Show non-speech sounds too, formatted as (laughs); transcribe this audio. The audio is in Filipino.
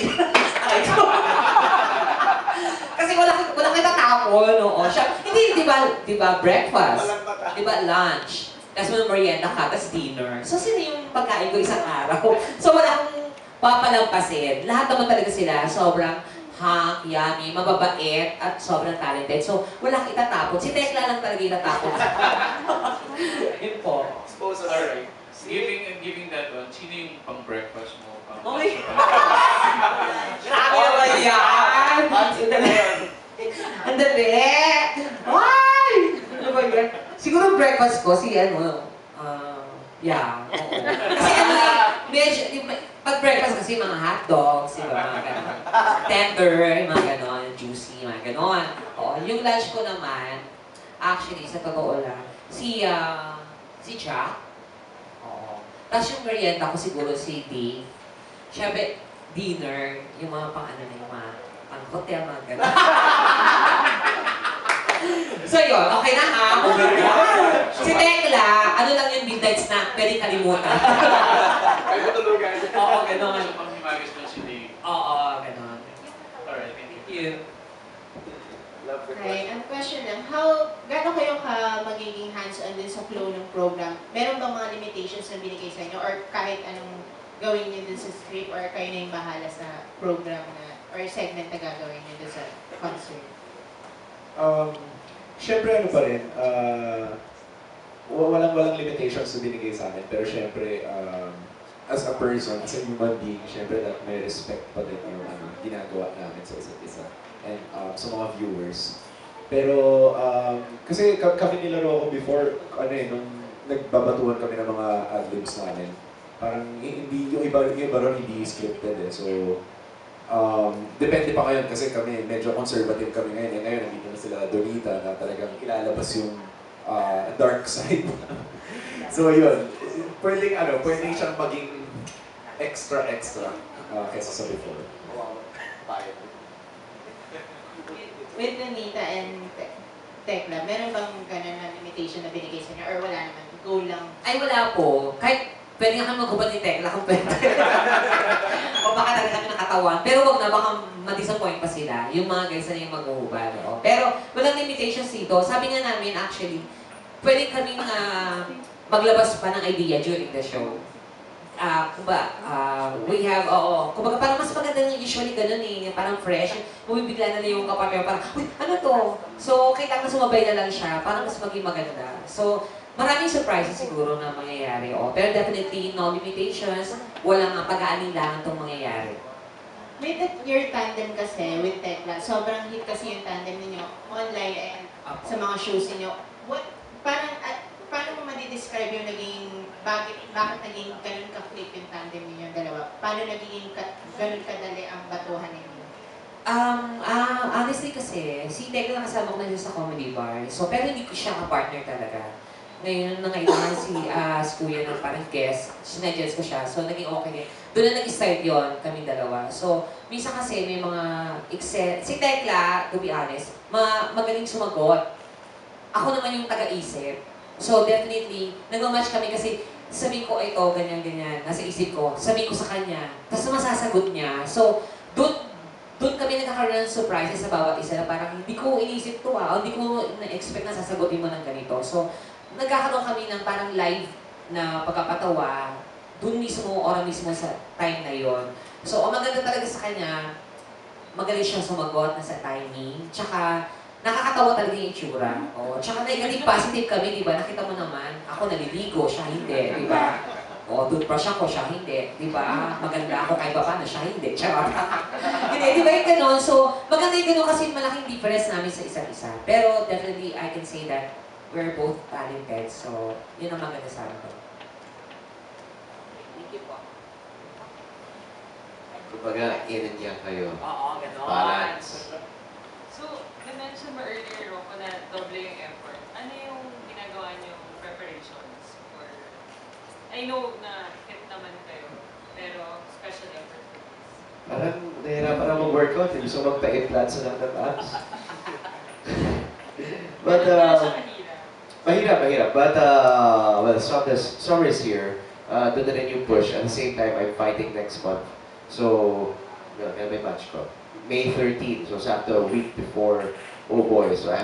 sila. Aray ko. Kasi wala, wala kita tapon, oo. Siya, hindi, di ba, di ba, breakfast, di ba, lunch, tapos may merienda ka, tapos dinner. So, sila yung pagkain ko isang araw. So, wala akong papalampasin. Lahat naman talaga sila, sobrang hunk, yummy, mababait, at sobrang talented. So, wala kang itatapon. Si Tekla lang talaga itatapon. (laughs) Yun po. Alright. Giving giving that one, sino yung pang breakfast mo? Pang Oy! Grabe naman yan! Ang dali! Ay! Ano ba yan? Siguro breakfast ko, si ano, ah, yeah, oo. Kasi ano eh, medyo, pag breakfast kasi mga hot dogs, di ba, mga ganon. Tender, yung mga ganon, juicy, mga ganon. Oo, yung lunch ko naman, actually, sa totoo lang, si, ah, si Jack, Oo. Tapos yung merienda ko siguro si Dave. Siyempre, dinner, yung mga pang ano na yung mga pang hotel, mga gano'n. (laughs) so yun, okay na ha? si Tekla, ano lang yung midnight snack, pwede kalimutan. (laughs) Ay, matulugan. Oo, gano'n. So, pang himagis na si Dave. Oo, gano'n. Alright, thank you. Thank you. Love the Okay, question. ang question lang, how, gano'n kayo ka magiging hands-on din sa flow ng program? Meron bang mga limitations na binigay sa inyo or kahit anong gawin niyo dun sa script or kayo na yung bahala sa program na or segment na gagawin niyo dun sa concert? Um, Siyempre ano pa rin, uh, walang walang limitations na binigay sa amin. Pero siyempre, um, as a person, as a human being, siyempre that may respect pa din yung ano, ginagawa namin sa isa't isa. And um, sa mga viewers. Pero, um, kasi ka- kami nilaro ko before, ano eh, nung nagbabatuhan kami ng mga ad-libs namin, parang hindi, yung iba, yung iba ron hindi scripted eh. So, um, depende pa ngayon kasi kami medyo conservative kami ngayon. Eh, ngayon, nandito na sila Donita na talagang ilalabas yung ah, dark (laughs) side. so yun, pwedeng ano, pwedeng siyang maging extra-extra uh, kesa sa before. With Nita and Te- Tekla, meron bang gano'n na limitation na binigay sa inyo or wala naman? Go lang. Ay, wala po. Kahit pwede nga kami maghubad ni Tekla kung pwede. (laughs) o baka talaga kami nakatawan. Pero wag na, baka ma-disappoint pa sila. Yung mga guys na yung maghuhubad. O. Pero walang limitations dito. Sabi nga namin, actually, pwede kaming ah, maglabas pa ng idea during the show. Ah, kumba, ah, we have, oo, kumbaga parang mas maganda yung usually ganun eh, parang fresh. Bumibigla na lang yung kapatid, parang, uy, ano to? So, kailangan sumabay na lang siya, parang mas maging maganda. So, maraming surprises siguro na mangyayari, oh. Pero definitely, no limitations, walang uh, pag-aalinlangan itong mangyayari. With that, your tandem kasi with Tekla, sobrang hit kasi yung tandem ninyo online and sa mga shows ninyo. What, madidescribe yung naging, bakit, bakit naging ganun ka-click yung tandem ninyo dalawa? Paano naging ka, ganun kadali ang batuhan ninyo? Um, ah, honestly kasi, si Tekla nakasama ko na sa comedy bar. So, pero hindi ko siya ka-partner talaga. Ngayon, nangailangan si, ah, si Kuya ng parang guest, sinadjust ko siya. So, naging okay. Doon na nag-start yon kami dalawa. So, minsan kasi may mga excel. Si Tekla, to be honest, ma magaling sumagot. Ako naman yung taga-isip. So, definitely, nag-match kami kasi sabi ko ito, ganyan, ganyan, nasa isip ko, sabi ko sa kanya, tapos masasagot niya. So, doon, doon kami nagkakaroon ng surprises sa bawat isa na parang hindi ko inisip to ah, hindi ko na-expect na sasagutin mo ng ganito. So, nagkakaroon kami ng parang live na pagkapatawa doon mismo, oras mismo sa time na yon. So, ang maganda talaga sa kanya, magaling siyang sumagot na sa timing. Tsaka, nakakatawa talaga yung itsura. O, tsaka negative positive kami, di ba? Nakita mo naman, ako naliligo, siya hindi, di ba? O, toothbrush ako, siya hindi. Di ba? Maganda ako kahit pa paano, siya hindi. (laughs) Charot. (laughs) hindi, di ba yung ganun? So, maganda yung ganun kasi malaking difference namin sa isa't isa. Pero definitely, I can say that we're both talented. So, yun ang maganda sa amin. Thank you po. Kumbaga, in and yang kayo. Oo, ganun. Balance. Na-mention mo earlier, Rocco, na doble yung effort. Ano yung ginagawa niyo preparations for... I know na hit naman kayo, pero special effort for this. Parang nahirapan na mag-workout. eh. Gusto magpa-implant sa lang ng abs. But, uh, mahirap, mahirap. But, uh, well, summer summer is here. Uh, doon na rin yung push. At the same time, I'm fighting next month. So, Kaya may match ko. May 13, so sakto a week before oboje sve.